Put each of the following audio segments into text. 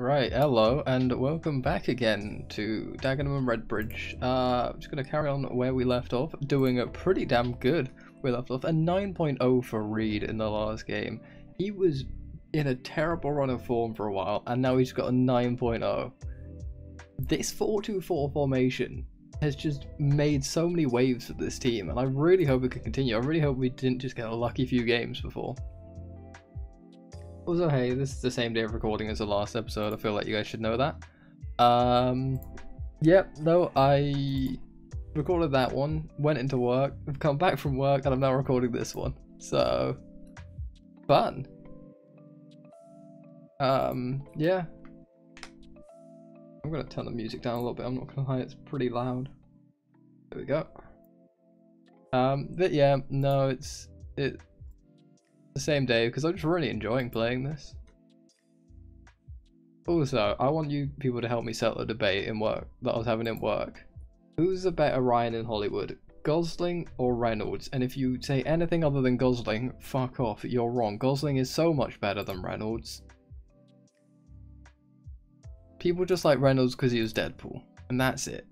Right, hello, and welcome back again to Dagenham and Redbridge. Uh, I'm just going to carry on where we left off, doing a pretty damn good. We left off a 9.0 for Reed in the last game. He was in a terrible run of form for a while, and now he's got a 9.0. This 4-2-4 formation has just made so many waves for this team, and I really hope it can continue. I really hope we didn't just get a lucky few games before. Also, hey, this is the same day of recording as the last episode. I feel like you guys should know that. Um, yep, no, I recorded that one, went into work, I've come back from work, and I'm now recording this one. So, fun. Um, yeah. I'm gonna turn the music down a little bit. I'm not gonna lie, it's pretty loud. There we go. Um, but yeah, no, it's it the same day because I'm just really enjoying playing this. Also, I want you people to help me settle a debate in work that I was having in work. Who's a better Ryan in Hollywood, Gosling or Reynolds? And if you say anything other than Gosling, fuck off, you're wrong. Gosling is so much better than Reynolds. People just like Reynolds because he was Deadpool, and that's it.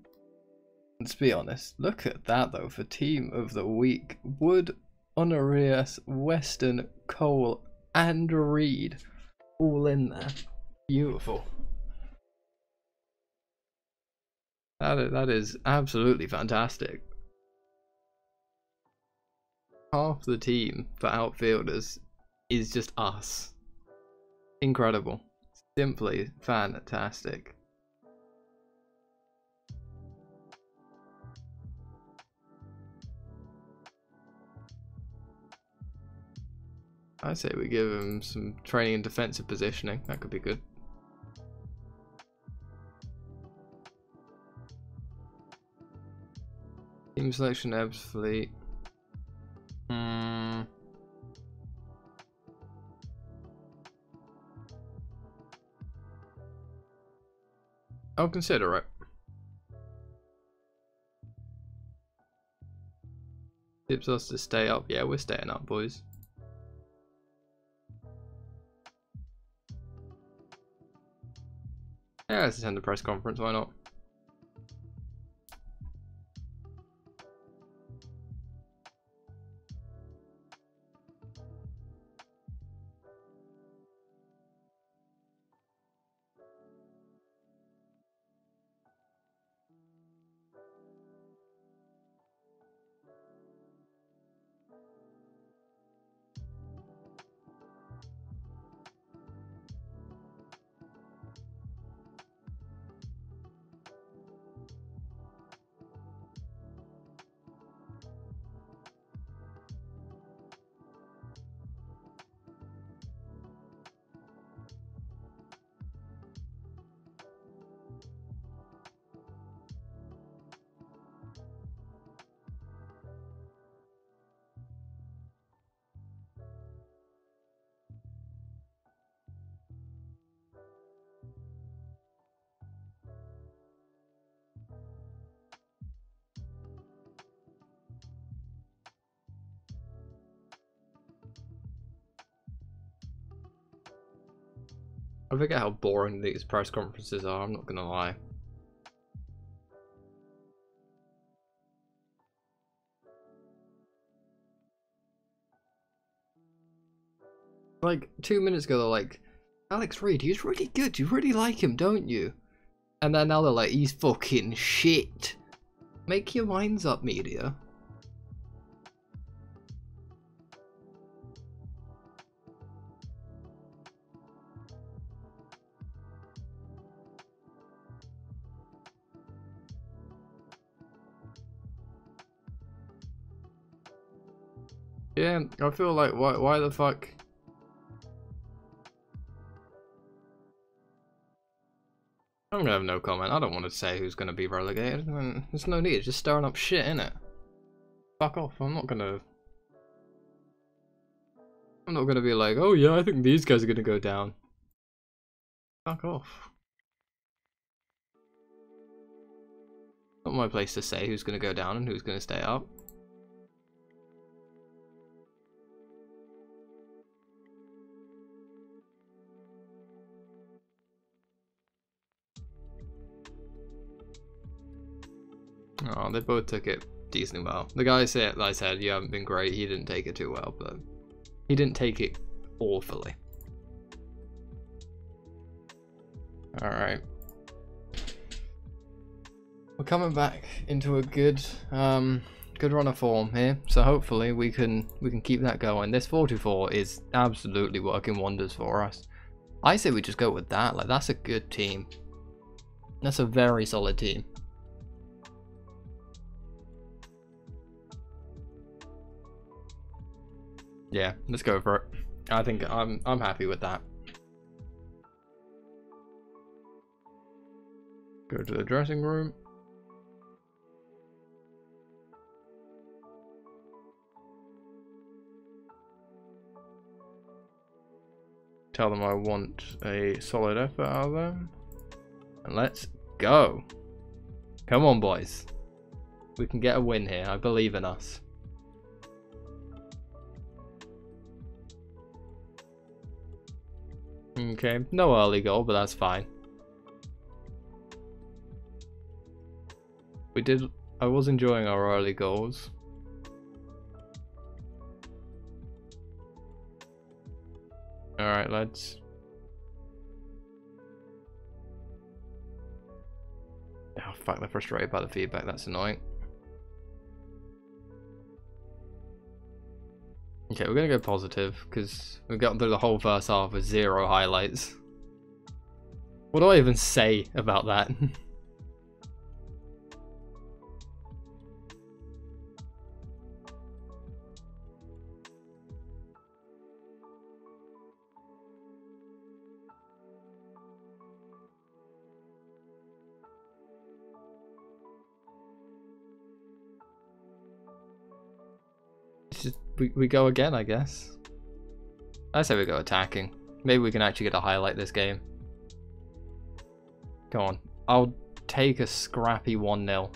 Let's be honest. Look at that though for Team of the Week. Wood Honorius, Weston, Cole, and Reed all in there. Beautiful. That is, that is absolutely fantastic. Half the team for outfielders is just us. Incredible. Simply fantastic. I say we give him some training in defensive positioning. That could be good. Team selection, Ebbsfleet. Hmm. I'll consider it. Tips us to stay up. Yeah, we're staying up, boys. Yeah, let's attend the press conference, why not? Forget how boring these press conferences are, I'm not gonna lie. Like, two minutes ago they're like, Alex Reed, he's really good, you really like him, don't you? And then now they're like, he's fucking shit. Make your minds up, media. I feel like why why the fuck I'm gonna have no comment. I don't want to say who's gonna be relegated. I mean, there's no need. It's just stirring up shit in it. Fuck off. I'm not gonna. I'm not gonna be like, oh yeah, I think these guys are gonna go down. Fuck off. Not my place to say who's gonna go down and who's gonna stay up. Oh, they both took it decently well. The guy said, like I said, you haven't been great. He didn't take it too well, but he didn't take it awfully. All right. We're coming back into a good, um, good run of form here. So hopefully we can we can keep that going. This 44 is absolutely working wonders for us. I say we just go with that. Like that's a good team. That's a very solid team. Yeah, let's go for it. I think I'm I'm happy with that. Go to the dressing room. Tell them I want a solid effort out of them. And let's go. Come on, boys. We can get a win here. I believe in us. Okay, no early goal, but that's fine. We did. I was enjoying our early goals. Alright, lads. Oh, fuck, they're frustrated by the feedback. That's annoying. Okay, we're gonna go positive because we've got through the whole first half with zero highlights. What do I even say about that? we, we go again, I guess. I say we go attacking. Maybe we can actually get a highlight this game. Go on. I'll take a scrappy 1-0.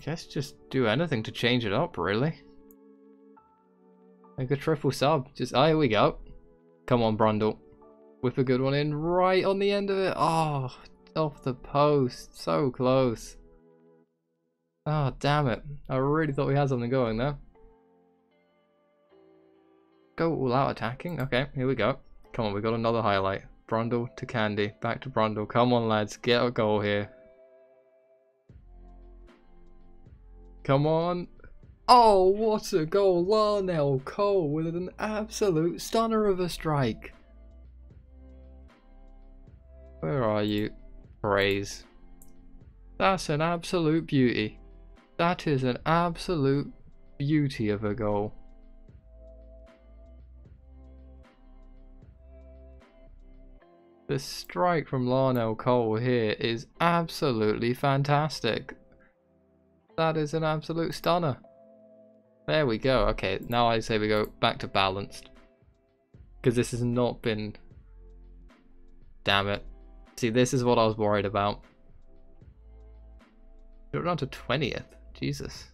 Guess just do anything to change it up, really. Like a triple sub. Just, oh, here we go. Come on, Brundle. Whip a good one in right on the end of it. Oh, off the post. So close. Oh, damn it. I really thought we had something going there. Go all out attacking. Okay, here we go. Come on, we got another highlight. Brundle to Candy. Back to Brundle. Come on, lads. Get a goal here. Come on. Oh, what a goal. Larnell Cole with an absolute stunner of a strike. Where are you? Praise. That's an absolute beauty. That is an absolute beauty of a goal. The strike from Larnell Cole here is absolutely fantastic. That is an absolute stunner. There we go. Okay, now I say we go back to balanced. Because this has not been... Damn it. See, this is what I was worried about. We're down to 20th. Jesus.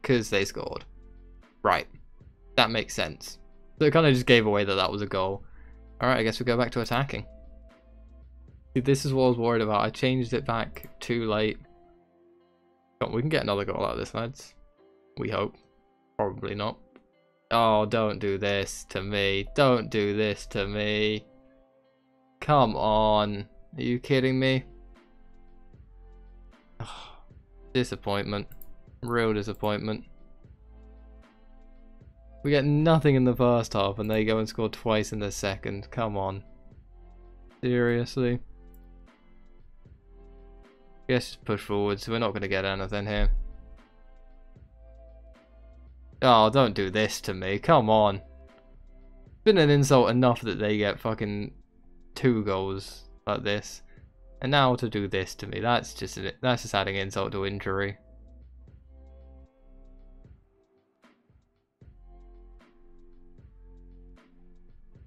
Because they scored. Right. That makes sense. So it kind of just gave away that that was a goal. Alright, I guess we go back to attacking. See, this is what I was worried about. I changed it back too late. We can get another goal out of this, lads. We hope. Probably not. Oh, don't do this to me. Don't do this to me. Come on. Are you kidding me? Oh, disappointment. Real disappointment. We get nothing in the first half and they go and score twice in the second. Come on. Seriously? Yes, push forward, so we're not going to get anything here. Oh, don't do this to me. Come on. It's been an insult enough that they get fucking two goals like this. And now to do this to me, that's just that's just adding insult to injury.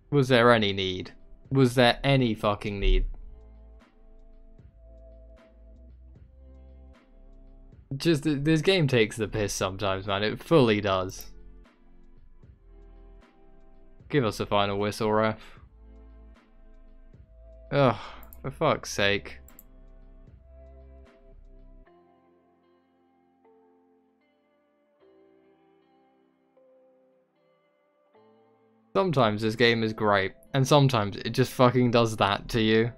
Was there any need? Was there any fucking need? Just, this game takes the piss sometimes, man. It fully does. Give us a final whistle, ref. Ugh, for fuck's sake. Sometimes this game is great, and sometimes it just fucking does that to you.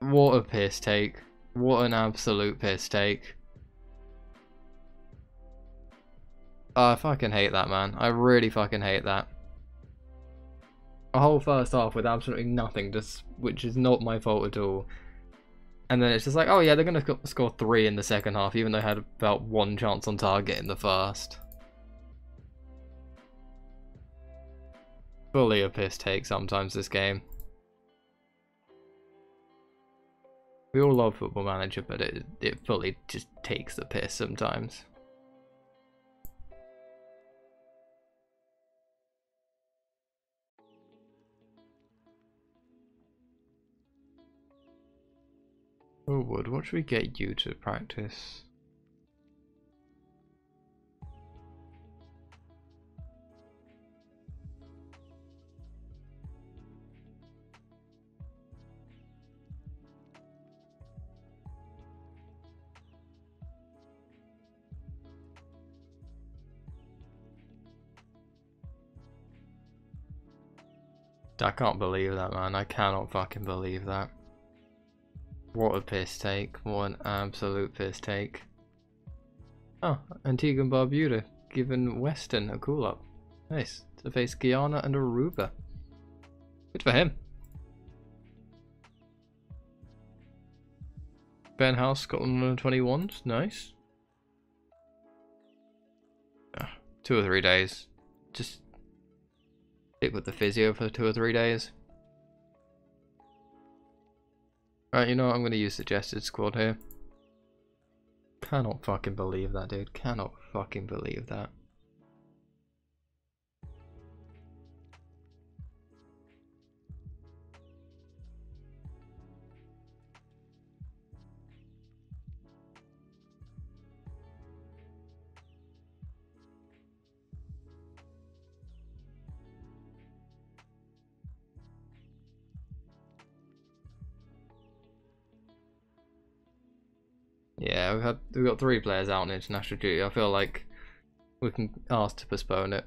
What a piss take. What an absolute piss take. Oh, I fucking hate that, man. I really fucking hate that. A whole first half with absolutely nothing, just which is not my fault at all. And then it's just like, oh yeah, they're going to score three in the second half, even though they had about one chance on target in the first. Fully a piss take sometimes this game. We all love Football Manager, but it, it fully just takes the piss sometimes. Oh, Wood, what should we get you to practice? I can't believe that, man. I cannot fucking believe that. What a piss take. What an absolute piss take. Oh, Antigua and Barbuda giving Weston a cool up. Nice. To face Guyana and Aruba. Good for him. Ben House, Scotland under 21s. Nice. Ah, two or three days. Just stick with the physio for two or three days. Right, you know what? I'm going to use suggested squad here. Cannot fucking believe that, dude. Cannot fucking believe that. We've had we've got three players out on international duty. I feel like we can ask to postpone it.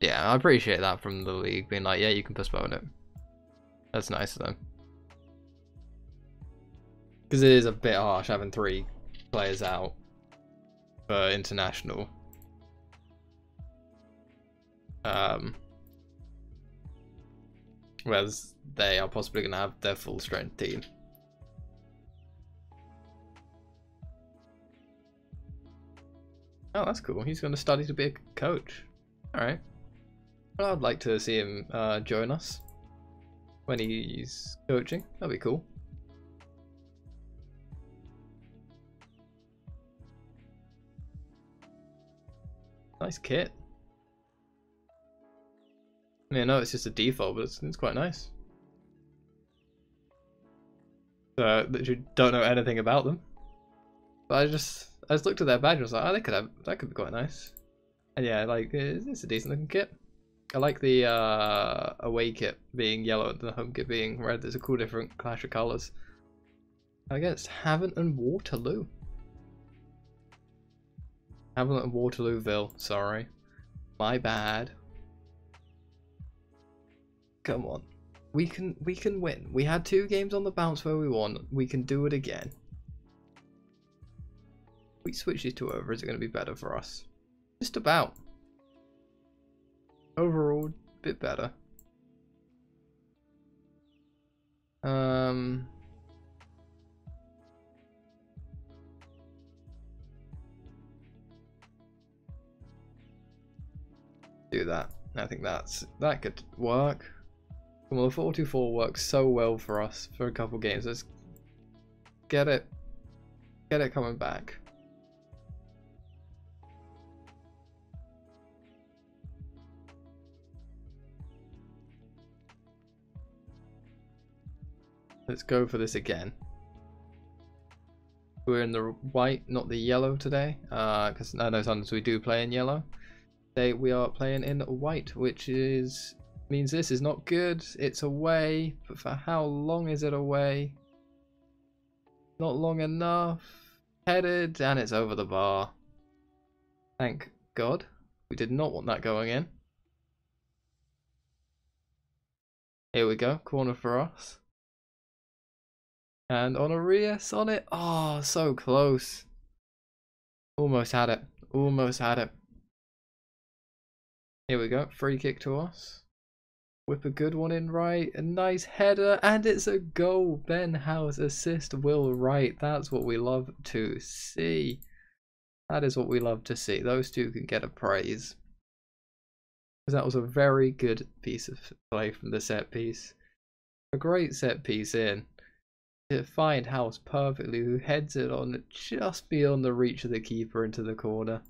Yeah, I appreciate that from the league being like, yeah, you can postpone it. That's nice them. Because it is a bit harsh having three players out for international. Um, whereas they are possibly going to have their full strength team. Oh, that's cool. He's going to study to be a coach. Alright. Well, I'd like to see him uh, join us when he's coaching. That'd be cool. Nice kit. I mean, I know it's just a default, but it's, it's quite nice. So, that you don't know anything about them. But I just I just looked at their badge and was like, oh, they could have that could be quite nice. And yeah, like it's, a decent looking kit. I like the uh, away kit being yellow and the home kit being red. There's a cool different clash of colours. Against Havant and Waterloo. Havant and Waterlooville, sorry. My bad. Come on. We can we can win. We had two games on the bounce where we won. We can do it again we switch over, is it going to be better for us? Just about. Overall, a bit better. Um... Do that. I think that's that could work. Well, the 424 works so well for us for a couple games. Let's get it, get it coming back. Let's go for this again. We're in the white, not the yellow today, because uh, I know sometimes we do play in yellow. Today we are playing in white, which is means this is not good. It's away, but for how long is it away? Not long enough. Headed, and it's over the bar. Thank God. We did not want that going in. Here we go, corner for us. And on Arias on it. Oh, so close. Almost had it. Almost had it. Here we go, free kick to us. Whip a good one in right, a nice header, and it's a goal. Ben House assist Will Wright. That's what we love to see. That is what we love to see. Those two can get a praise. Because that was a very good piece of play from the set piece. A great set piece in. Find House perfectly, who heads it on just beyond the reach of the keeper into the corner.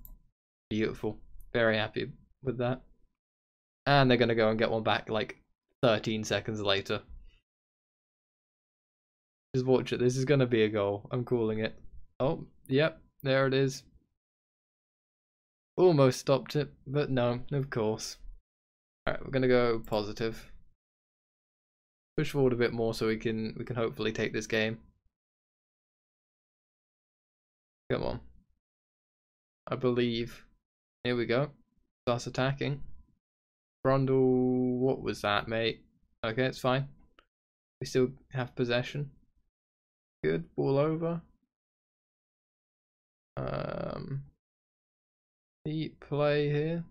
Beautiful. Very happy with that. And they're going to go and get one back like 13 seconds later. Just watch it. This is going to be a goal. I'm calling it. Oh, yep. There it is. Almost stopped it, but no, of course. Alright, we're going to go positive. Push forward a bit more so we can we can hopefully take this game. Come on. I believe. Here we go. Starts attacking. Brundle, what was that, mate? Okay, it's fine. We still have possession. Good, ball over. Um, deep play here.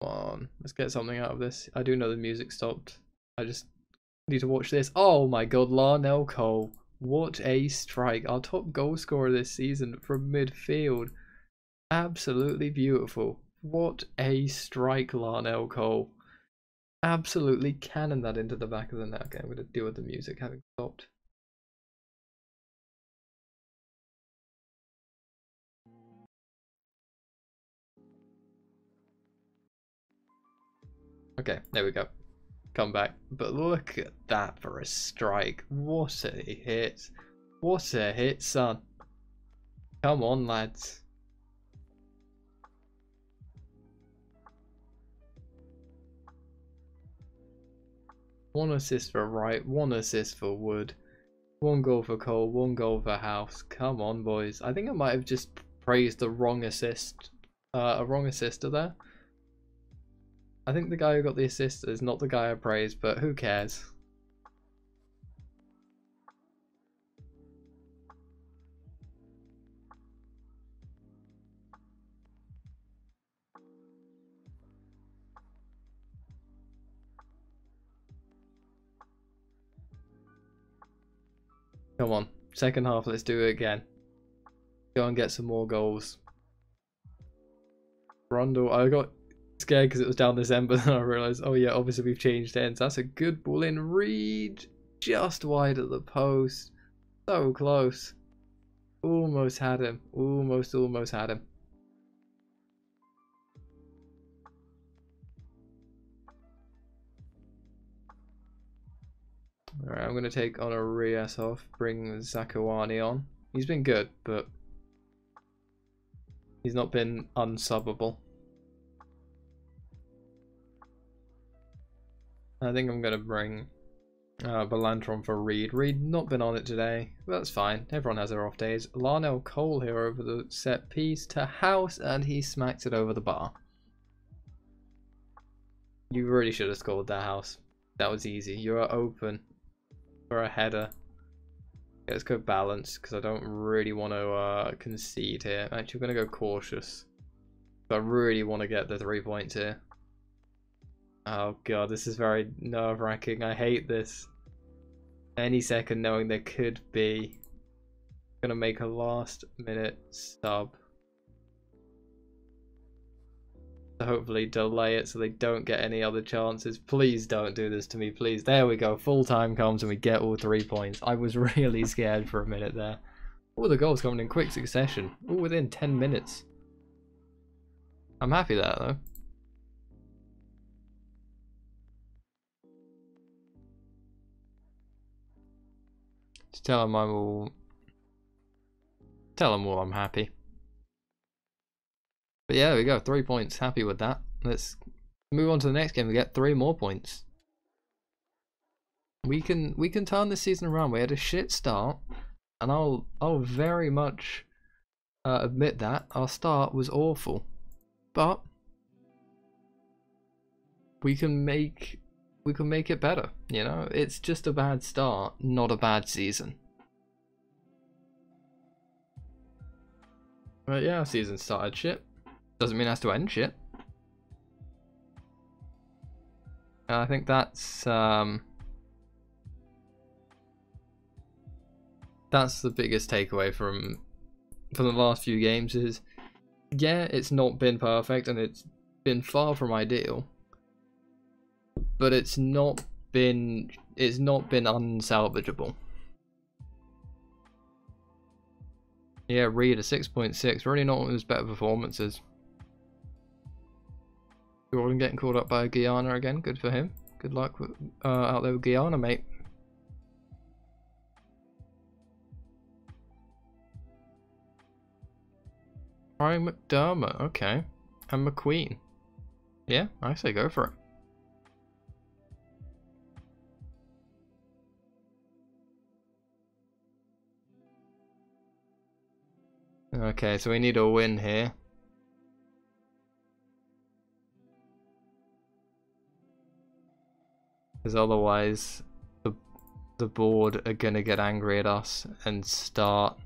Come on, let's get something out of this. I do know the music stopped. I just need to watch this. Oh my god, Larnell Cole. What a strike. Our top goal scorer this season from midfield. Absolutely beautiful. What a strike, Larnell Cole. Absolutely cannon that into the back of the net. Okay, I'm going to deal with the music having stopped. Okay, there we go. Come back. But look at that for a strike. What a hit. What a hit, son. Come on, lads. One assist for Wright, one assist for Wood, one goal for Cole, one goal for House. Come on, boys. I think I might have just praised the wrong assist, uh, a wrong assister there. I think the guy who got the assist is not the guy I praised, but who cares? Come on. Second half, let's do it again. Go and get some more goals. Brundle, I got scared because it was down this end, but then I realised, oh yeah, obviously we've changed ends. That's a good ball in. Reed, just wide at the post. So close. Almost had him. Almost, almost had him. Alright, I'm going to take on off, bring Zakuani on. He's been good, but he's not been unsubbable. I think I'm going to bring uh, Belantron for Reed. Reed not been on it today, that's fine. Everyone has their off days. Larnell Cole here over the set piece to House, and he smacks it over the bar. You really should have scored that house. That was easy. You are open for a header. Let's go balance because I don't really want to uh, concede here. Actually, I'm going to go cautious. I really want to get the three points here. Oh god, this is very nerve-wracking. I hate this. Any second knowing there could be. Gonna make a last minute sub. to hopefully delay it so they don't get any other chances. Please don't do this to me, please. There we go. Full time comes and we get all three points. I was really scared for a minute there. All the goals coming in quick succession. All within 10 minutes. I'm happy that though. Tell him I'm all... Tell him all I'm happy. But yeah, there we go. Three points. Happy with that. Let's move on to the next game and get three more points. We can we can turn this season around. We had a shit start, and I'll I'll very much uh, admit that our start was awful, but we can make we can make it better. You know, it's just a bad start, not a bad season. But yeah, season started shit. Doesn't mean it has to end shit. I think that's um, that's the biggest takeaway from from the last few games is yeah, it's not been perfect and it's been far from ideal. But it's not been it's not been unsalvageable. Yeah, Reed a 6.6, really not one of his better performances. Jordan getting called up by Guyana again. Good for him. Good luck with, uh, out there with Guyana, mate. Ryan McDermott, okay. And McQueen. Yeah, I say go for it. Okay, so we need a win here. because otherwise the the board are gonna get angry at us and start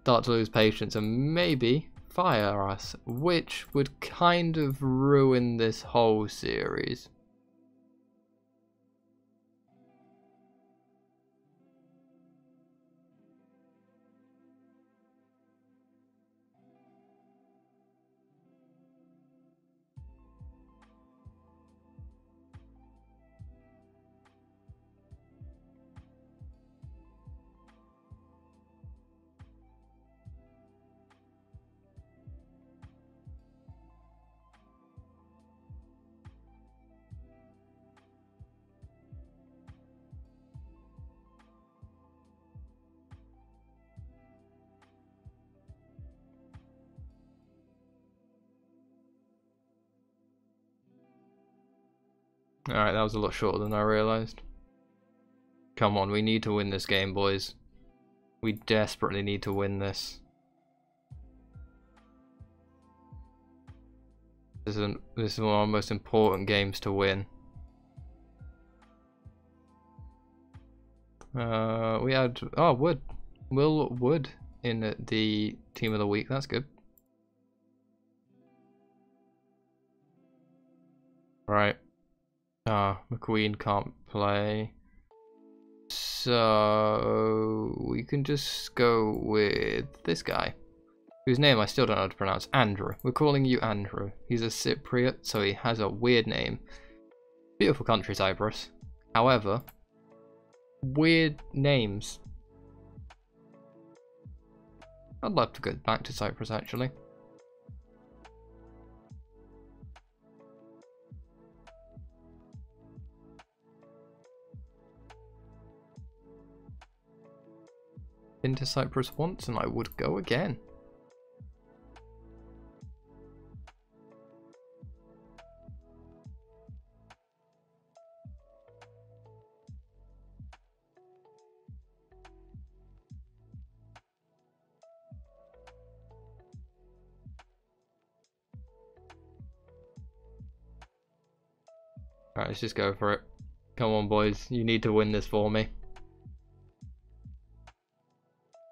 start to lose patience and maybe fire us, which would kind of ruin this whole series. Alright, that was a lot shorter than I realised. Come on, we need to win this game, boys. We desperately need to win this. This is, an, this is one of our most important games to win. Uh, we had, oh, Wood. Will Wood in the team of the week, that's good. Right. Ah, McQueen can't play. So we can just go with this guy, whose name I still don't know how to pronounce. Andrew. We're calling you Andrew. He's a Cypriot, so he has a weird name. Beautiful country, Cyprus. However, weird names. I'd love to go back to Cyprus, actually. Been to Cyprus once and I would go again. Alright, let's just go for it. Come on boys, you need to win this for me.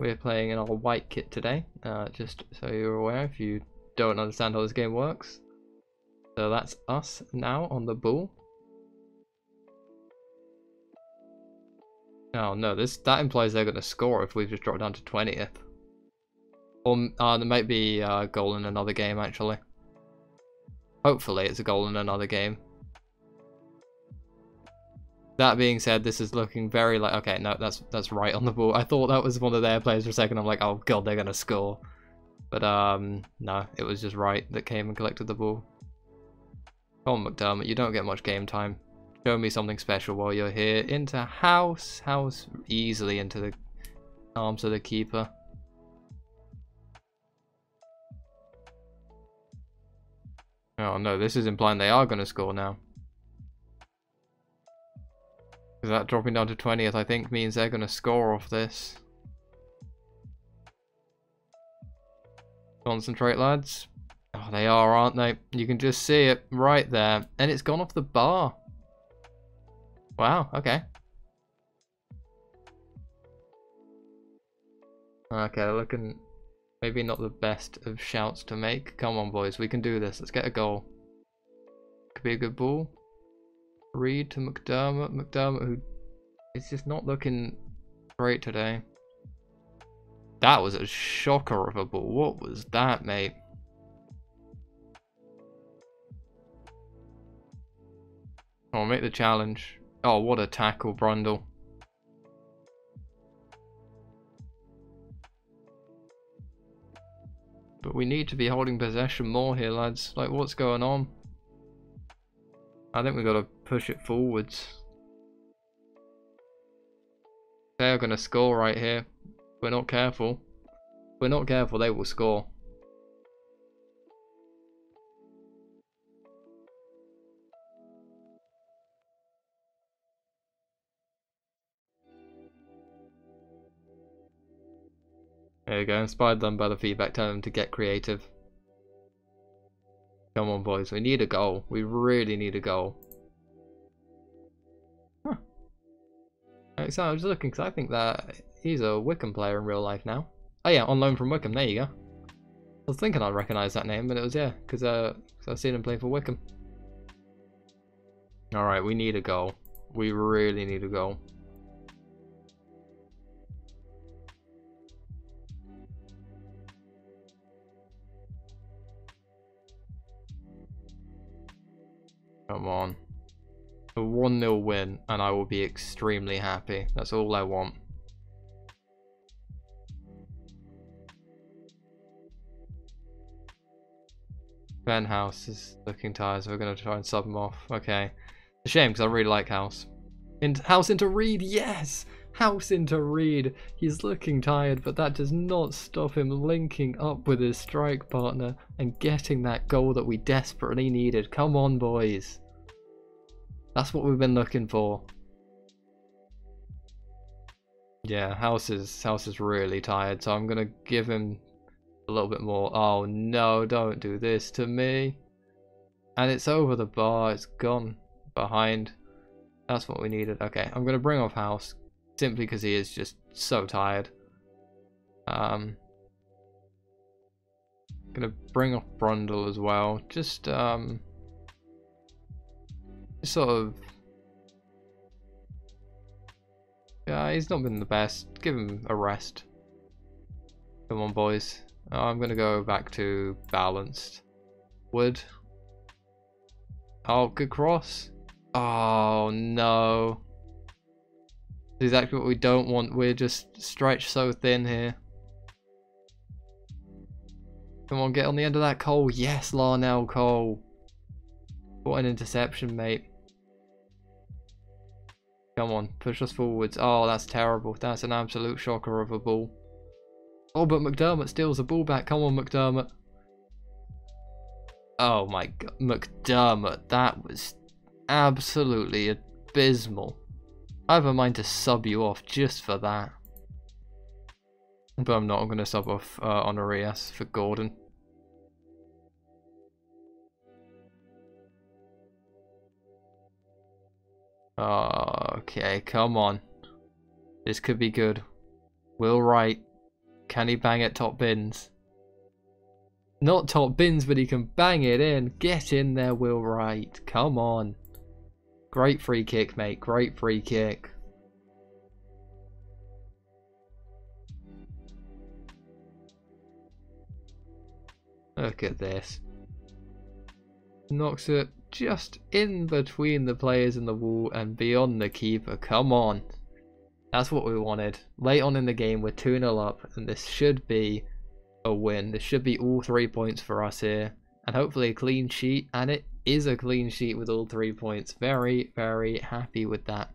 We're playing in our white kit today, uh, just so you're aware if you don't understand how this game works. So that's us now on the bull. Oh no, this that implies they're going to score if we've just dropped down to 20th. Or uh, there might be a goal in another game actually. Hopefully it's a goal in another game. That being said, this is looking very like okay, no, that's that's right on the ball. I thought that was one of their players for a second. I'm like, oh god, they're gonna score. But um, no, it was just right that came and collected the ball. Come on, McDermott, you don't get much game time. Show me something special while you're here. Into house. House easily into the arms of the keeper. Oh no, this is implying they are going to score now. Because that dropping down to 20th I think means they're going to score off this. Concentrate lads. Oh, they are, aren't they? You can just see it right there. And it's gone off the bar. Wow, okay. Okay, looking maybe not the best of shouts to make. Come on, boys, we can do this. Let's get a goal. Could be a good ball. Reed to McDermott. McDermott, who is just not looking great today. That was a shocker of a ball. What was that, mate? Oh, make the challenge. Oh, what a tackle, Brundle. But we need to be holding possession more here, lads. Like, what's going on? I think we've got to push it forwards. They are going to score right here. we're not careful. If we're not careful, they will score. There you go, inspired them by the feedback, tell them to get creative. Come on boys, we need a goal. We really need a goal. Huh. So I was looking, because I think that he's a Wycombe player in real life now. Oh yeah, on loan from Wycombe, there you go. I was thinking I'd recognise that name, but it was, yeah, because uh, I've seen him play for Wycombe. Alright, we need a goal. We really need a goal. Come on. A 1-0 win and I will be extremely happy. That's all I want. Ben House is looking tired, so we're going to try and sub him off. Okay. It's A shame, because I really like House. In House into Reed, yes! House into Reed. He's looking tired, but that does not stop him linking up with his strike partner and getting that goal that we desperately needed. Come on, boys. That's what we've been looking for. Yeah, House is, House is really tired, so I'm going to give him a little bit more. Oh no, don't do this to me. And it's over the bar, it's gone behind. That's what we needed. Okay, I'm going to bring off House simply because he is just so tired. Um, gonna bring off Brundle as well. Just um, sort of. Yeah, he's not been the best. Give him a rest. Come on, boys. I'm gonna go back to balanced. Wood. Oh, good cross. Oh no. Exactly what we don't want. We're just stretched so thin here. Come on, get on the end of that Cole. Yes, Larnell Cole. What an interception, mate. Come on, push us forwards. Oh, that's terrible. That's an absolute shocker of a ball. Oh, but McDermott steals the ball back. Come on, McDermott. Oh my god, McDermott, that was absolutely abysmal. I have a mind to sub you off just for that. But I'm not, I'm going to sub off uh, Honorias for Gordon. Okay, come on. This could be good. Will Wright can he bang it top bins? Not top bins, but he can bang it in. Get in there, Will Wright. Come on. Great free kick, mate. Great free kick. Look at this. Knocks it just in between the players in the wall and beyond the keeper. Come on. That's what we wanted. Late on in the game, we're 2 0 up, and this should be a win. This should be all three points for us here, and hopefully a clean sheet, and it is a clean sheet with all three points. Very, very happy with that.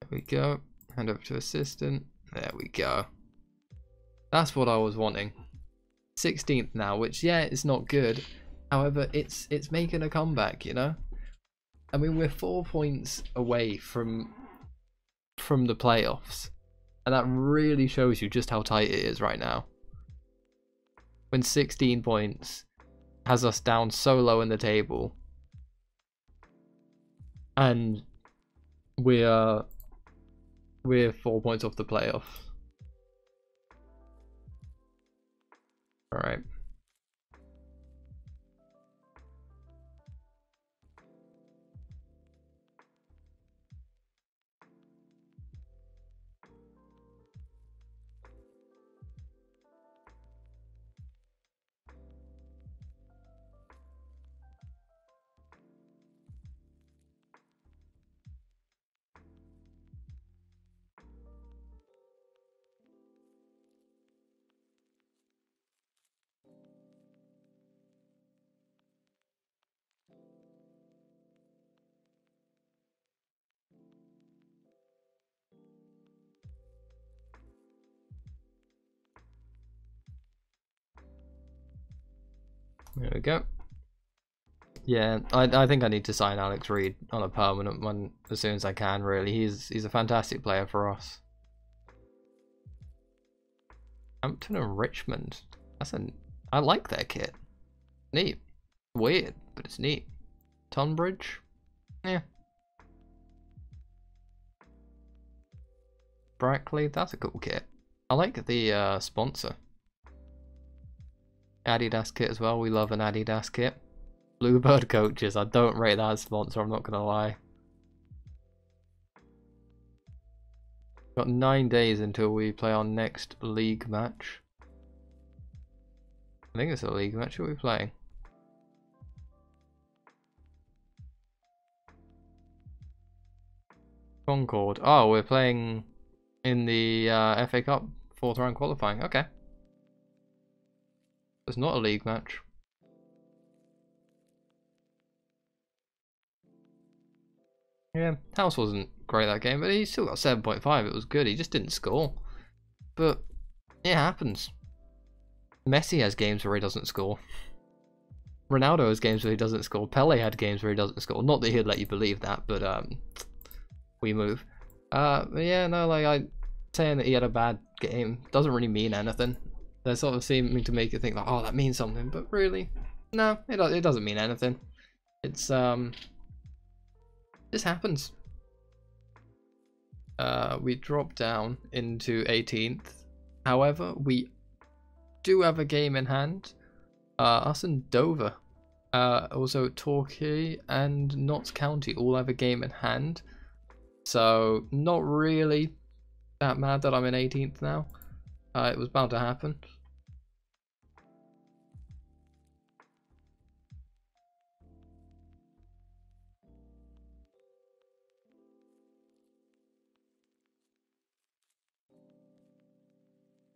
There we go. Hand over to assistant. There we go. That's what I was wanting. 16th now, which yeah, it's not good. However, it's it's making a comeback, you know. I mean, we're four points away from from the playoffs, and that really shows you just how tight it is right now. When 16 points has us down so low in the table, and we're we're four points off the playoffs. All There we go. Yeah, I I think I need to sign Alex Reid on a permanent one as soon as I can. Really, he's he's a fantastic player for us. Hampton and Richmond. That's an I like their kit. Neat. Weird, but it's neat. Tonbridge. Yeah. Brackley. That's a cool kit. I like the uh, sponsor. Adidas kit as well. We love an Adidas kit. Bluebird coaches. I don't rate that as sponsor. I'm not gonna lie. Got nine days until we play our next league match. I think it's a league match. What are we playing? Concord. Oh, we're playing in the uh, FA Cup fourth round qualifying. Okay. It's not a league match. Yeah, House wasn't great that game, but he still got 7.5. It was good. He just didn't score. But it happens. Messi has games where he doesn't score. Ronaldo has games where he doesn't score. Pele had games where he doesn't score. Not that he'd let you believe that, but um, we move. Uh, yeah, no, like I saying that he had a bad game doesn't really mean anything. They're sort of seeming to make you think like, oh, that means something, but really, no, it it doesn't mean anything. It's um, this happens. Uh, we drop down into 18th. However, we do have a game in hand. Uh, us and Dover. Uh, also, Torquay and Notts County all have a game in hand. So, not really that mad that I'm in 18th now. Uh, it was bound to happen.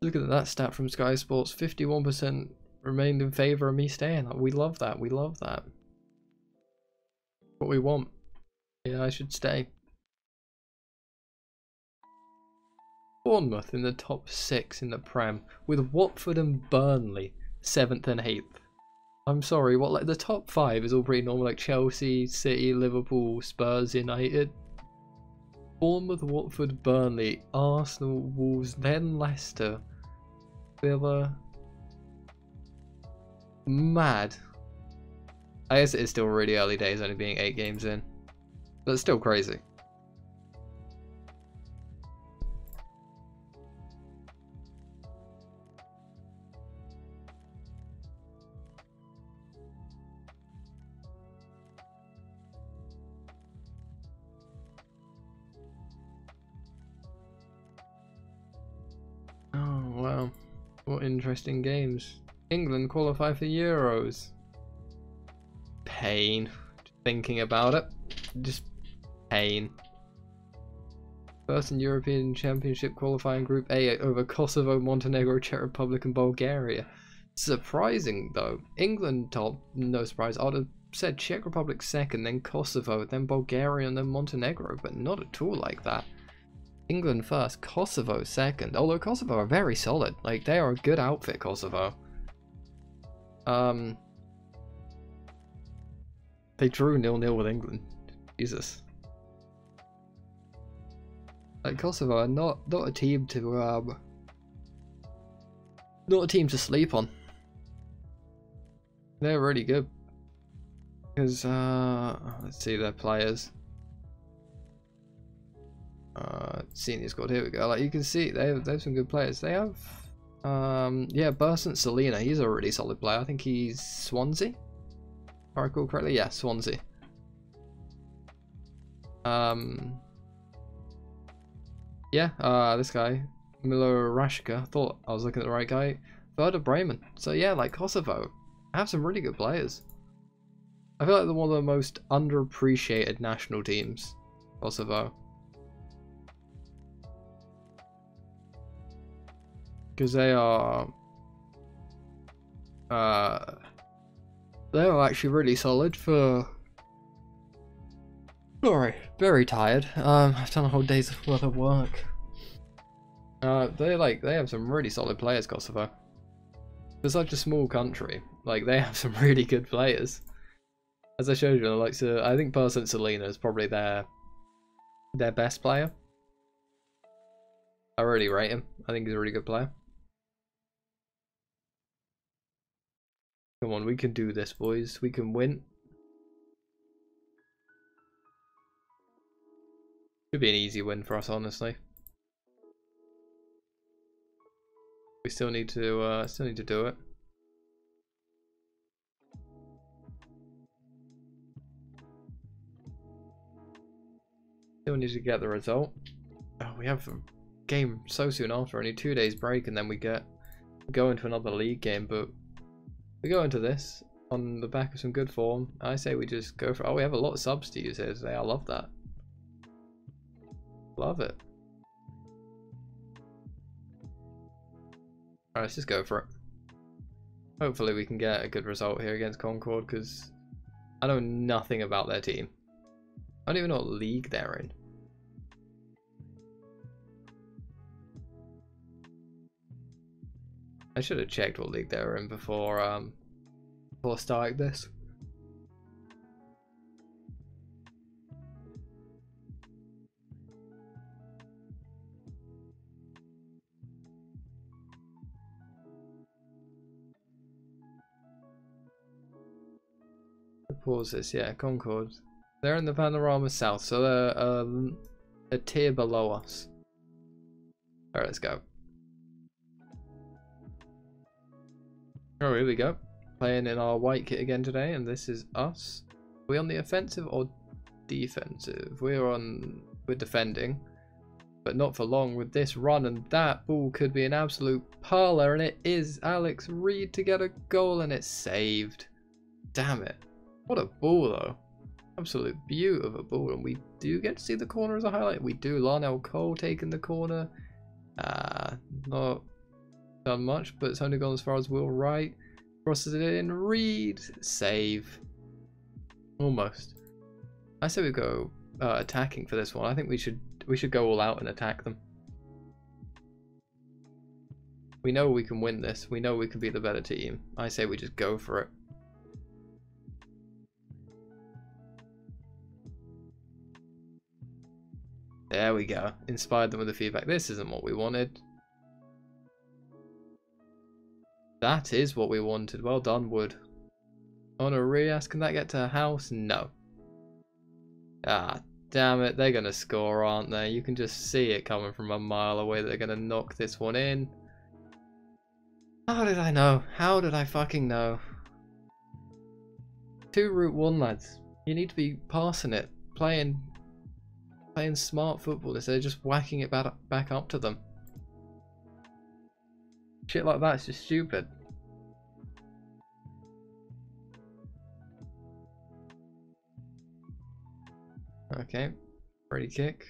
Look at that stat from Sky Sports. 51% remained in favour of me staying. We love that. We love that. What we want. Yeah, I should stay. Bournemouth in the top six in the Prem, with Watford and Burnley seventh and eighth. I'm sorry, what like the top five is all pretty normal, like Chelsea, City, Liverpool, Spurs, United. Bournemouth, Watford, Burnley, Arsenal, Wolves, then Leicester, Villa. Mad. I guess it is still really early days, only being eight games in, but it's still crazy. What interesting games. England qualify for Euros. Pain. Thinking about it. Just pain. First in European Championship qualifying Group A over Kosovo, Montenegro, Czech Republic, and Bulgaria. Surprising though, England top, no surprise. I'd have said Czech Republic second, then Kosovo, then Bulgaria, and then Montenegro, but not at all like that. England first, Kosovo second. Although Kosovo are very solid, like they are a good outfit. Kosovo. Um, they drew nil nil with England. Jesus. Like Kosovo are not not a team to um not a team to sleep on. They're really good. Because uh let's see their players. Uh senior squad, here we go. Like you can see they have, they have some good players. They have um yeah, Bersant Celina, he's a really solid player. I think he's Swansea. If I recall correctly, yeah, Swansea. Um yeah, uh, this guy, Milot Rashica, I thought I was looking at the right guy. Werder Bremen. So yeah, like Kosovo, have some really good players. I feel like they're one of the most underappreciated national teams, Kosovo. Because they are... Uh, they are actually really solid for Sorry, very tired. Um, I've done a whole day's worth of work. Uh, they like they have some really solid players, Kosovo. For such a small country, like they have some really good players. As I showed you, like so, I think Bersant Celina is probably their their best player. I really rate him. I think he's a really good player. Come on, we can do this, boys. We can win. Should be an easy win for us, honestly. We still need to uh, still need to do it. Still need to get the result. Oh, we have a game so soon after, only two days break, and then we get go into another league game. But we go into this on the back of some good form. I say we just go for. Oh, we have a lot of subs to use here today. I love that. Love it. Alright, let's just go for it. Hopefully we can get a good result here against Concord because I know nothing about their team. I don't even know what league they're in. I should have checked what league they were in before um before starting this. pause this. Yeah, Concord. They're in the Vanarama South, so they're um, a tier below us. Alright, let's go. Oh, here we go. Playing in our white kit again today, and this is us. Are we on the offensive or defensive? We're on... We're defending. But not for long with this run, and that ball could be an absolute parlor, and it is Alex Reid to get a goal, and it's saved. Damn it. What a ball though. Absolute beaut of a ball. And we do get to see the corner as a highlight. We do. Larnell Cole taking the corner. Uh, not done much, but it's only gone as far as Will Wright. Crosses it in. Reid. Save. Almost. I say we go uh, attacking for this one. I think we should we should go all out and attack them. We know we can win this. We know we can be the better team. I say we just go for it. There we go. Inspired them with the feedback. This isn't what we wanted. That is what we wanted. Well done, Wood. Honorias, can that get to a house? No. Ah, damn it. They're going to score, aren't they? You can just see it coming from a mile away. They're going to knock this one in. How did I know? How did I fucking know? Two route one, lads. You need to be passing it, playing playing smart football instead of just whacking it back, back up to them. Shit like that is just stupid. Okay, free kick.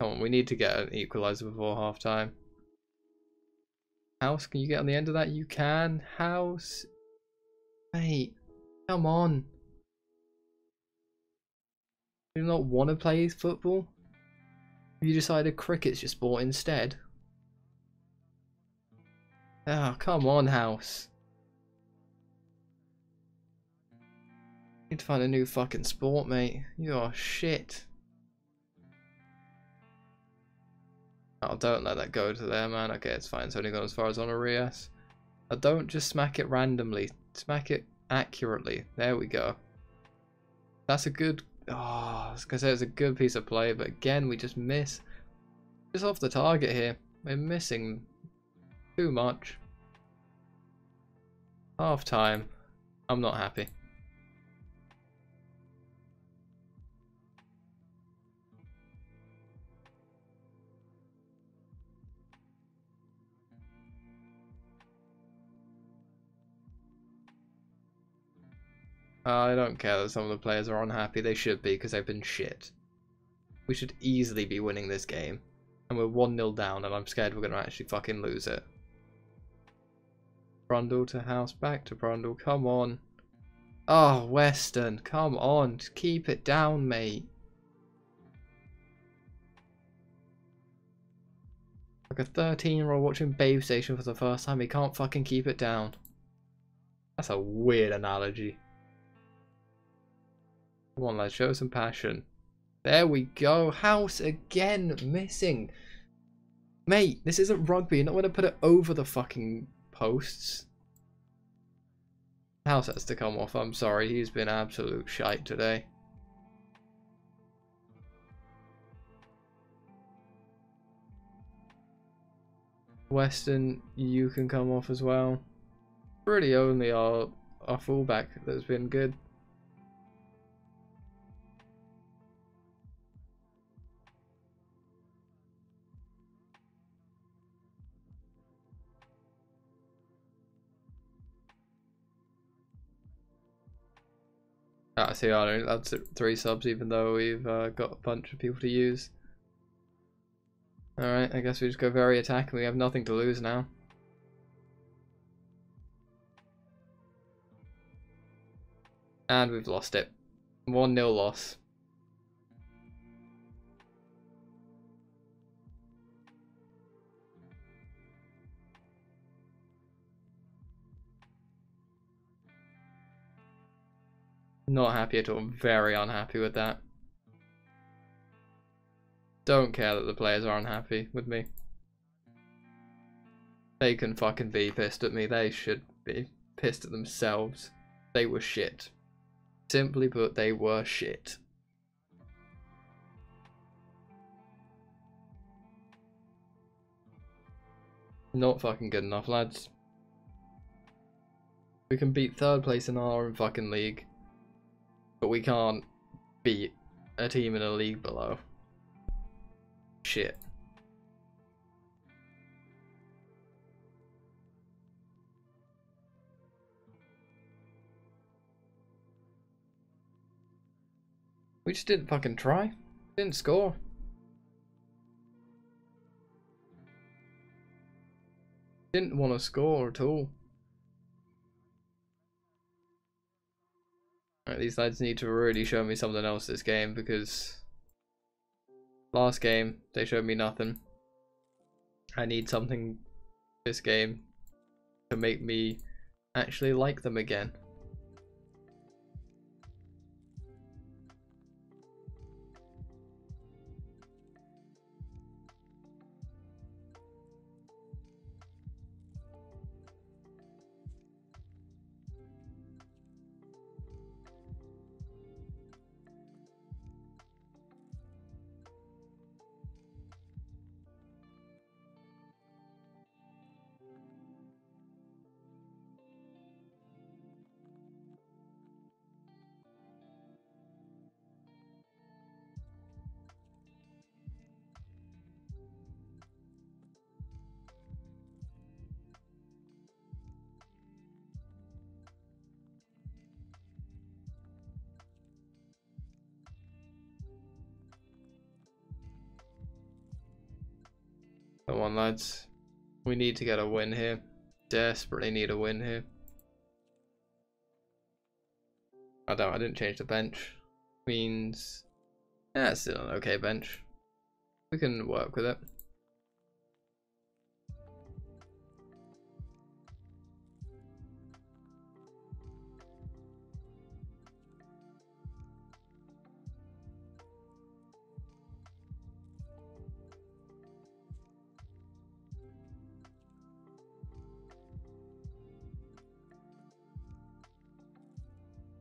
Come on, we need to get an equalizer before half time. House, can you get on the end of that? You can. House. Mate, come on. Do you not want to play football? You decided cricket's your sport instead? Oh, come on, House. Need to find a new fucking sport, mate. You are shit. Oh, don't let that go to there, man. Okay, it's fine. It's only gone as far as Honorius. I don't just smack it randomly. Smack it accurately. There we go. That's a good... Oh, I was going to say it's a good piece of play, but again, we just miss. Just off the target here. We're missing too much. Half time. I'm not happy. I don't care that some of the players are unhappy. They should be because they've been shit. We should easily be winning this game. And we're 1-0 down and I'm scared we're going to actually fucking lose it. Brundle to house, back to Brundle, come on. Oh, Weston, come on, keep it down, mate. Like a 13 year old watching Babe Station for the first time, he can't fucking keep it down. That's a weird analogy. Come on, let's show some passion. There we go. House again missing. Mate, this isn't rugby. You're not going to put it over the fucking posts. House has to come off. I'm sorry. He's been absolute shite today. Weston, you can come off as well. Really only our, our fullback that's been good. Ah, see, I don't. That's three subs, even though we've uh, got a bunch of people to use. Alright, I guess we just go very attack and we have nothing to lose now. And we've lost it. 1-0 loss. Not happy at all. Very unhappy with that. Don't care that the players are unhappy with me. They can fucking be pissed at me. They should be pissed at themselves. They were shit. Simply put, they were shit. Not fucking good enough, lads. We can beat third place in our own fucking league. But we can't beat a team in a league below. Shit. We just didn't fucking try. Didn't score. Didn't want to score at all. Right, these lads need to really show me something else this game because last game they showed me nothing. I need something this game to make me actually like them again. Come on, lads. We need to get a win here. Desperately need a win here. I don't. I didn't change the bench. Means, yeah, it's still an okay bench. We can work with it.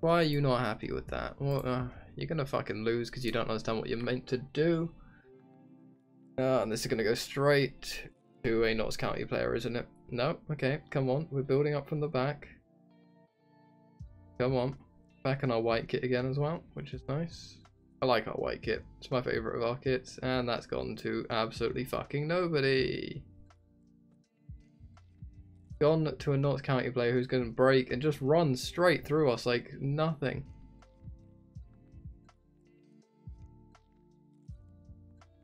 Why are you not happy with that? Well, uh, you're gonna fucking lose because you don't understand what you're meant to do. Uh, and this is gonna go straight to a Notts County player, isn't it? No? Okay, come on. We're building up from the back. Come on. Back in our white kit again as well, which is nice. I like our white kit. It's my favourite of our kits. And that's gone to absolutely fucking nobody gone to a Notts County player who's going to break and just run straight through us like nothing.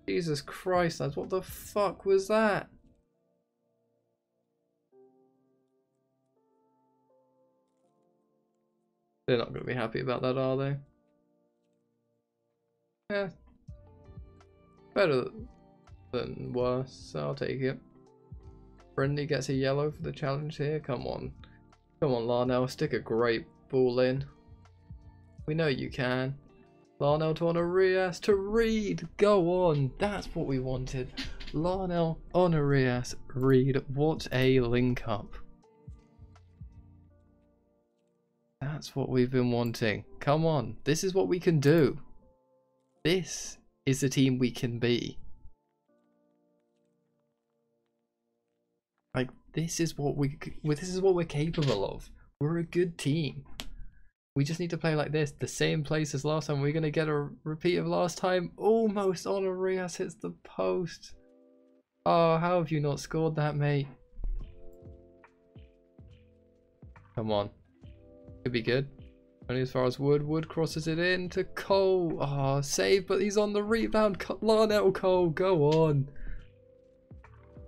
Jesus Christ, lads, what the fuck was that? They're not going to be happy about that, are they? Yeah. Better than worse, so I'll take it. Friendly gets a yellow for the challenge here. Come on. Come on, Larnell. Stick a great ball in. We know you can. Larnell to Honorias to Reid. Go on. That's what we wanted. Larnell, Honorias, Reid. What a link up. That's what we've been wanting. Come on. This is what we can do. This is the team we can be. This is what we this is what we're capable of. We're a good team. We just need to play like this, the same place as last time. We're gonna get a repeat of last time. Almost on Rias hits the post. Oh, how have you not scored that, mate? Come on. Could be good. Only as far as Wood. Wood crosses it in to Cole. Oh, save, but he's on the rebound. Larnell Cole, go on.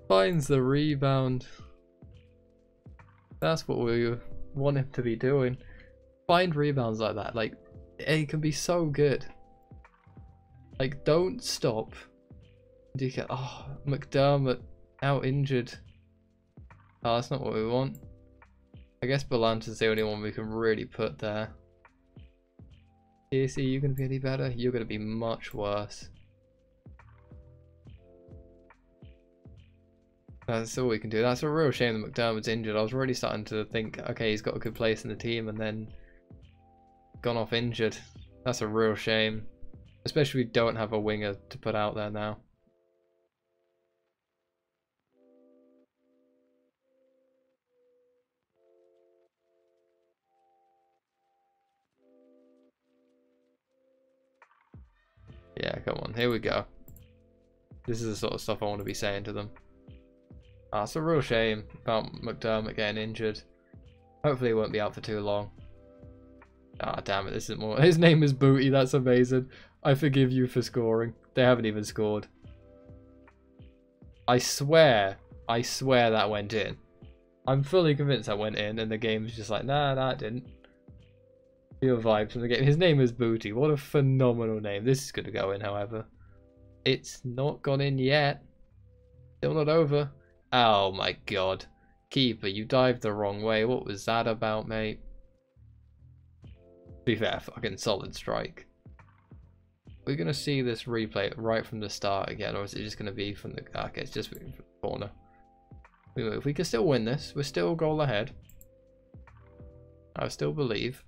Finds the rebound. That's what we want him to be doing. Find rebounds like that. Like, it can be so good. Like, don't stop. Do you get, oh, McDermott out injured. Oh, that's not what we want. I guess Balanta's the only one we can really put there. TC, you to be any better? You're going to be much worse. That's all we can do. That's a real shame that McDermott's injured. I was already starting to think, okay, he's got a good place in the team and then gone off injured. That's a real shame. Especially we don't have a winger to put out there now. Yeah, come on. Here we go. This is the sort of stuff I want to be saying to them. That's a real shame about McDermott getting injured. Hopefully he won't be out for too long. Ah, oh, damn it, this isn't more. His name is Booty, that's amazing. I forgive you for scoring. They haven't even scored. I swear, I swear that went in. I'm fully convinced that went in, and the game was just like, nah, nah, didn't. Feel vibes from the game. His name is Booty. What a phenomenal name. This is going to go in, however. It's not gone in yet. Still not over. Oh my god. Keeper, you dived the wrong way. What was that about, mate? be fair, fucking solid strike. We're going to see this replay right from the start again, or is it just going to be from the... Ah, okay, it's just from the corner. If we can still win this, we're still goal ahead. I still believe.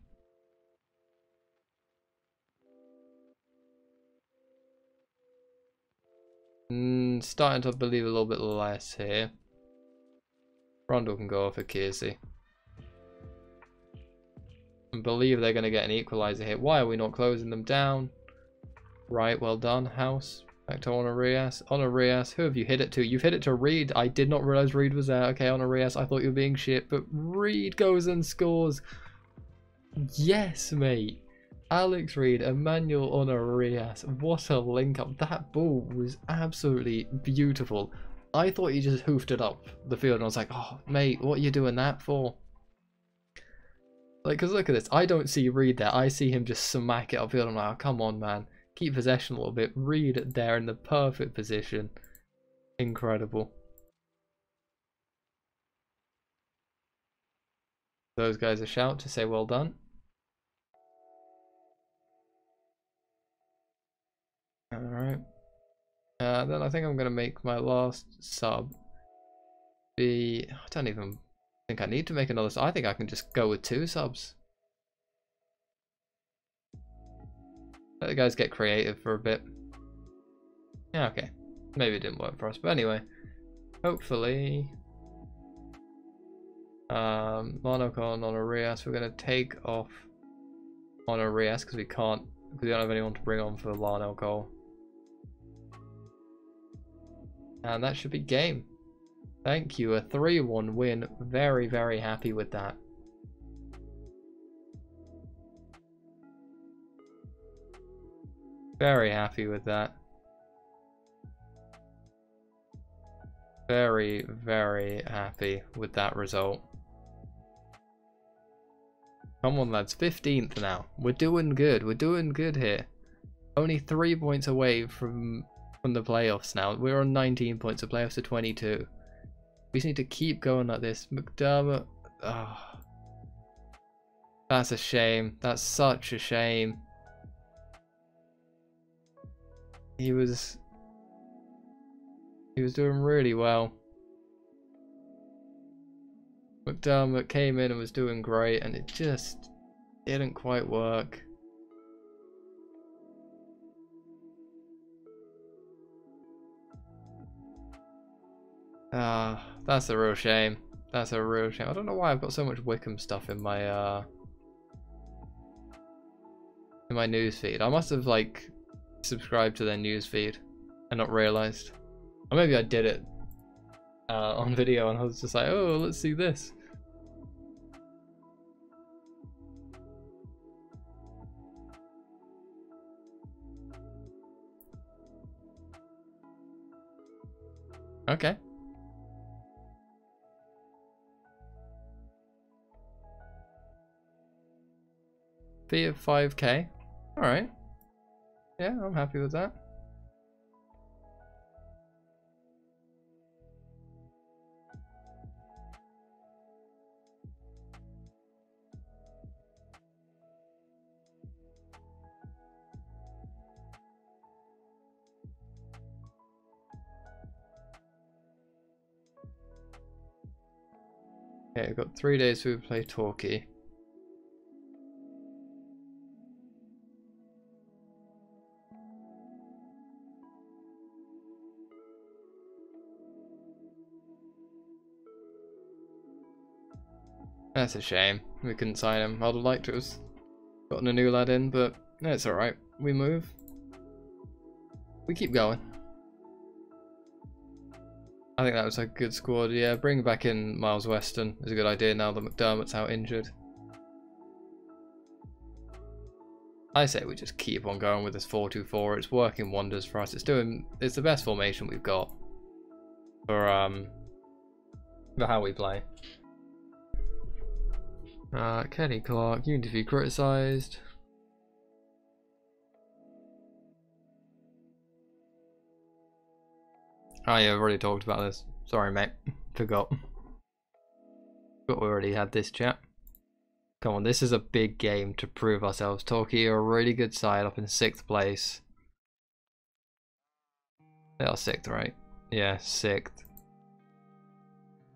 Mm, starting to believe a little bit less here. Rondo can go for Casey. I believe they're going to get an equalizer hit. Why are we not closing them down? Right, well done, House. Back to Honorias. Honorias, who have you hit it to? You've hit it to Reid. I did not realize Reid was there. Okay, Honorias, I thought you were being shit, but Reid goes and scores. Yes, mate. Alex Reid, Emmanuel Honorias. What a link up. That ball was absolutely beautiful. I thought he just hoofed it up the field, and I was like, oh, mate, what are you doing that for? Like, because look at this. I don't see Reid there. I see him just smack it upfield. I'm like, oh, come on, man. Keep possession a little bit. Reid there in the perfect position. Incredible. Those guys a shout to say well done. Alright. Uh, then I think I'm going to make my last sub be... I don't even think I need to make another sub. I think I can just go with two subs. Let the guys get creative for a bit. Yeah, okay. Maybe it didn't work for us. But anyway, hopefully... Um, Monocon on Arias. We're going to take off on Arias because we can't... Because we don't have anyone to bring on for Larnell Cole. And that should be game. Thank you, a 3-1 win. Very, very happy with that. Very happy with that. Very, very happy with that result. Come on, lads. 15th now. We're doing good. We're doing good here. Only three points away from from the playoffs now. We're on 19 points. The playoffs are 22. We just need to keep going like this. McDermott. Oh, that's a shame. That's such a shame. He was. He was doing really well. McDermott came in and was doing great, and it just didn't quite work. Ah, uh, that's a real shame. That's a real shame. I don't know why I've got so much Wycombe stuff in my uh in my newsfeed. I must have like subscribed to their newsfeed and not realized. Or maybe I did it uh, on video and I was just like, oh, let's see this. Okay. Fee of 5k. Alright. Yeah, I'm happy with that. Okay, I've got three days to play Torquay. That's a shame. We couldn't sign him. I'd have liked to have gotten a new lad in, but it's alright. We move. We keep going. I think that was a good squad. Yeah, bring back in Miles Weston is a good idea now that McDermott's out injured. I say we just keep on going with this 4-2-4. It's working wonders for us. It's doing. It's the best formation we've got for um for how we play. Uh, Kenny Clark, you need to be criticised. Oh yeah, I've already talked about this. Sorry mate, forgot. But we already had this chat. Come on, this is a big game to prove ourselves. Torquay are a really good side up in 6th place. They are 6th, right? Yeah, 6th.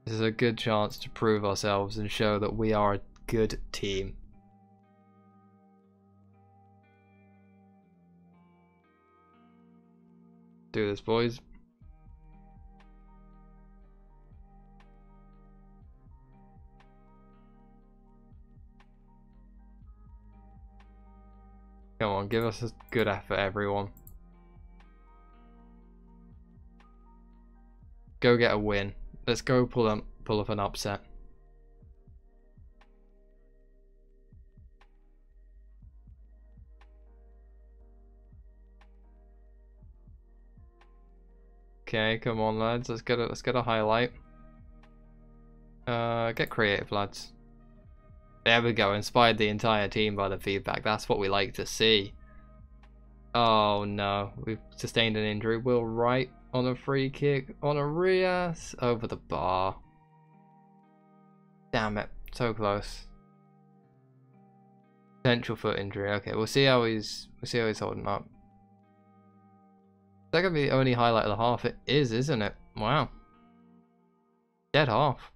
This is a good chance to prove ourselves and show that we are a good team. Do this, boys. Come on, give us a good effort, everyone. Go get a win. Let's go pull up, pull up an upset. Okay, come on, lads. Let's get a let's get a highlight. Uh, get creative, lads. There we go. Inspired the entire team by the feedback. That's what we like to see. Oh no, we've sustained an injury. Will Wright on a free kick on a Rias over the bar. Damn it, so close. Potential foot injury. Okay, we'll see how he's we'll see how he's holding up. That could be the only highlight of the half. It is, isn't it? Wow. Dead half.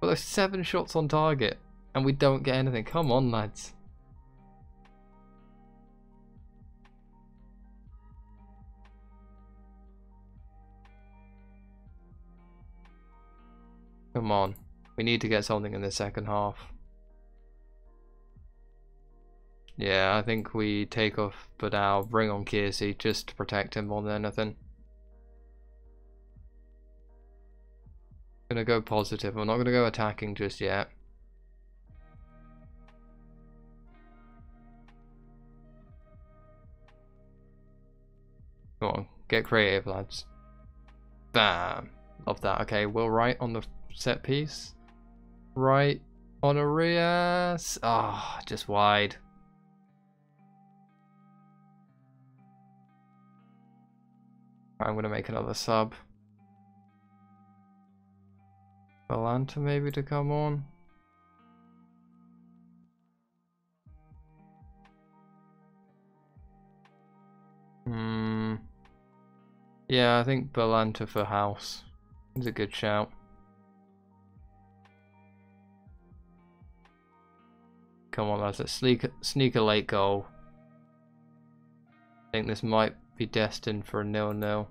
Well, there's seven shots on target, and we don't get anything. Come on, lads. Come on. We need to get something in the second half. Yeah, I think we take off Badal, bring on Kiersey just to protect him more than anything. Gonna go positive. I'm not gonna go attacking just yet. Come on, get creative, lads. Bam. Love that. Okay, Will Wright on the set piece. Right on Arias. Ah, oh, just wide. I'm gonna make another sub. Balanta maybe to come on. Hmm. Yeah, I think Balanta for house is a good shout. Come on, sneak a late goal. I think this might be destined for nil-nil.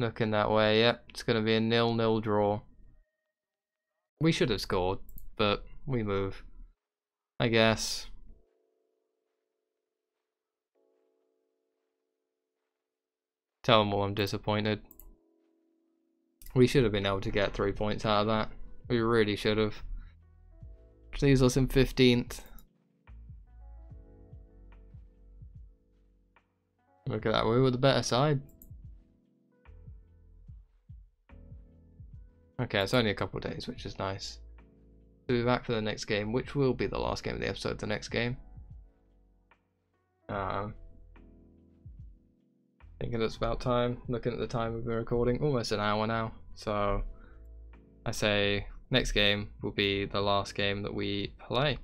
Looking that way, yep. It's going to be a nil-nil draw. We should have scored, but we move. I guess. Tell them all I'm disappointed. We should have been able to get three points out of that. We really should have. Which leaves us in 15th. Look at that, we were the better side. Okay, it's only a couple days, which is nice. We'll be back for the next game, which will be the last game of the episode, the next game. Um, thinking it's about time. Looking at the time we've been recording, almost an hour now. So I say next game will be the last game that we play.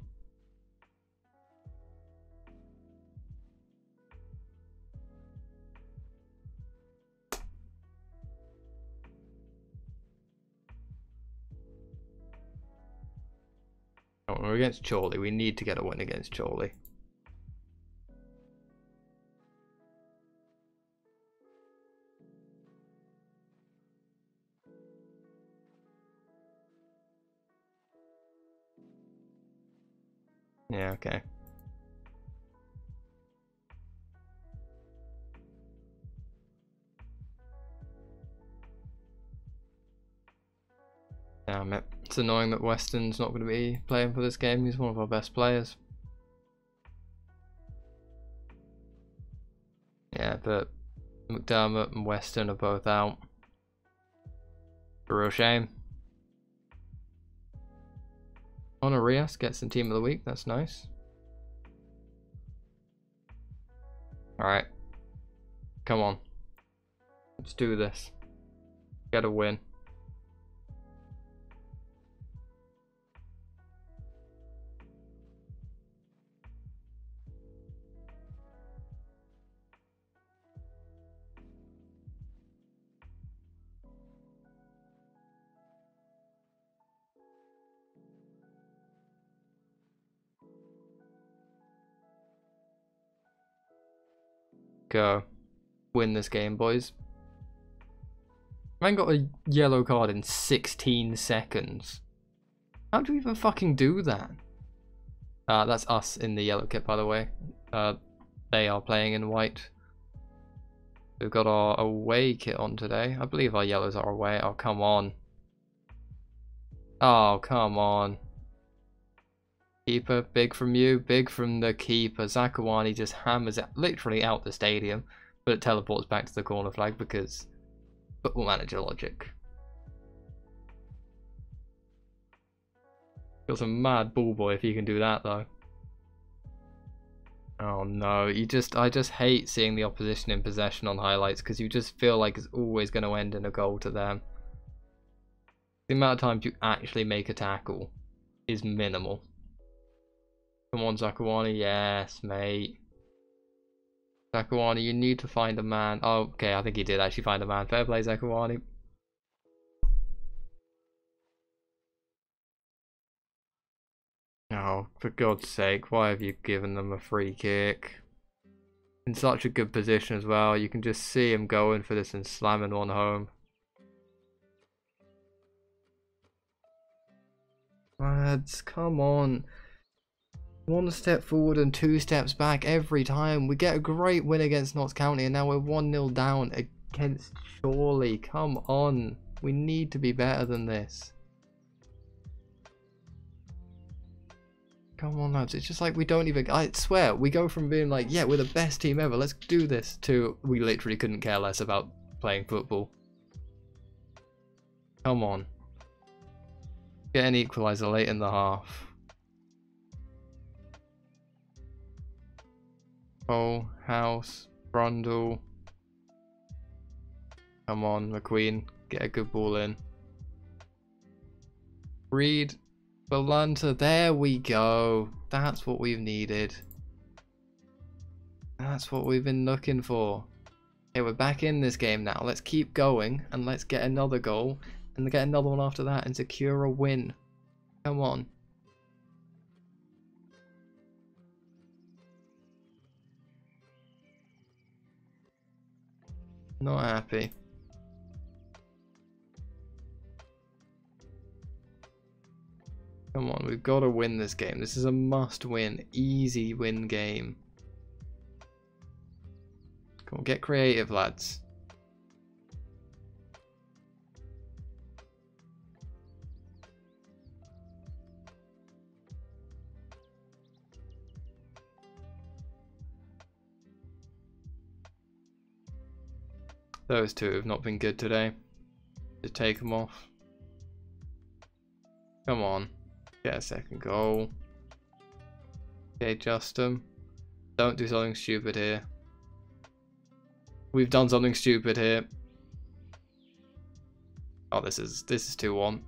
We're against Chorley. We need to get a win against Chorley. Okay. Damn it. It's annoying that Weston's not going to be playing for this game. He's one of our best players. Yeah, but McDermott and Weston are both out. A real shame. Honorias gets the team of the week. That's nice. Alright. Come on. Let's do this. Get a win. Go. Win this game, boys. Man got a yellow card in 16 seconds. How do we even fucking do that? Uh, that's us in the yellow kit, by the way. Uh, they are playing in white. We've got our away kit on today. I believe our yellows are away. Oh, come on. Oh, come on. Keeper, big from you, big from the keeper. Zakuani just hammers it literally out the stadium, but it teleports back to the corner flag because football manager logic. Feels a mad ball boy if you can do that though. Oh no, you just I just hate seeing the opposition in possession on highlights because you just feel like it's always going to end in a goal to them. The amount of times you actually make a tackle is minimal. Come on, Zakuani. Yes, mate. Zakuani, you need to find a man. Oh, okay, I think he did actually find a man. Fair play, Zakuani. Oh, for God's sake, why have you given them a free kick? In such a good position as well. You can just see him going for this and slamming one home. Lads, come on. One step forward and two steps back every time. We get a great win against Notts County and now we're 1-0 down against Chorley. Come on. We need to be better than this. Come on, lads. It's just like we don't even... I swear, we go from being like, yeah, we're the best team ever. Let's do this. To we literally couldn't care less about playing football. Come on. Get an equaliser late in the half. Oh, House, Brundle. Come on, McQueen. Get a good ball in. Reid Balanta, there we go. That's what we've needed. That's what we've been looking for. Okay, we're back in this game now. Let's keep going and let's get another goal and get another one after that and secure a win. Come on. Not happy. Come on, we've got to win this game. This is a must-win, easy win game. Come on, get creative, lads. Those two have not been good today. To take them off. Come on. Get a second goal. Okay, Justin. Don't do something stupid here. We've done something stupid here. Oh, this is this is 2-1.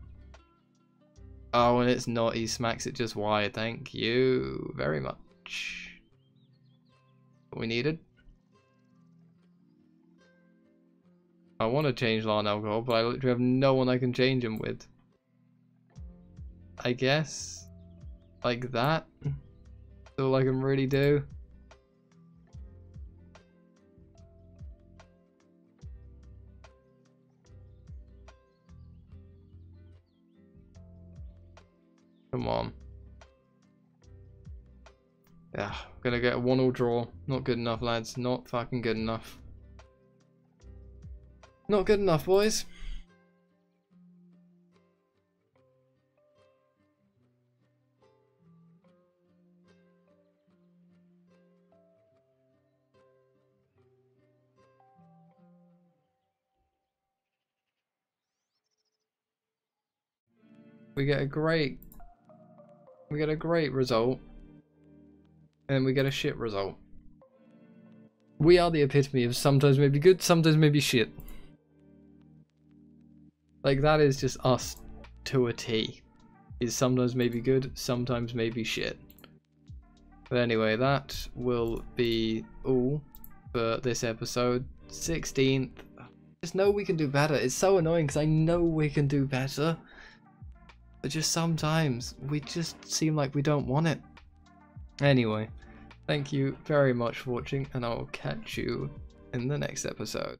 Oh, and it's not. He smacks it just wide. Thank you very much. We needed. I want to change law and Alcohol, but I literally have no one I can change him with. I guess. Like that. That's all I can really do. Come on. Yeah, gonna get a one-all draw. Not good enough, lads. Not fucking good enough. Not good enough, boys. we get a great we get a great result and we get a shit result we are the epitome of sometimes maybe good sometimes maybe shit like that is just us to a T. Is sometimes maybe good sometimes maybe shit. But anyway that will be all for this episode. 16th just know we can do better. It's so annoying because I know we can do better. But just sometimes we just seem like we don't want it. Anyway, thank you very much for watching and I'll catch you in the next episode.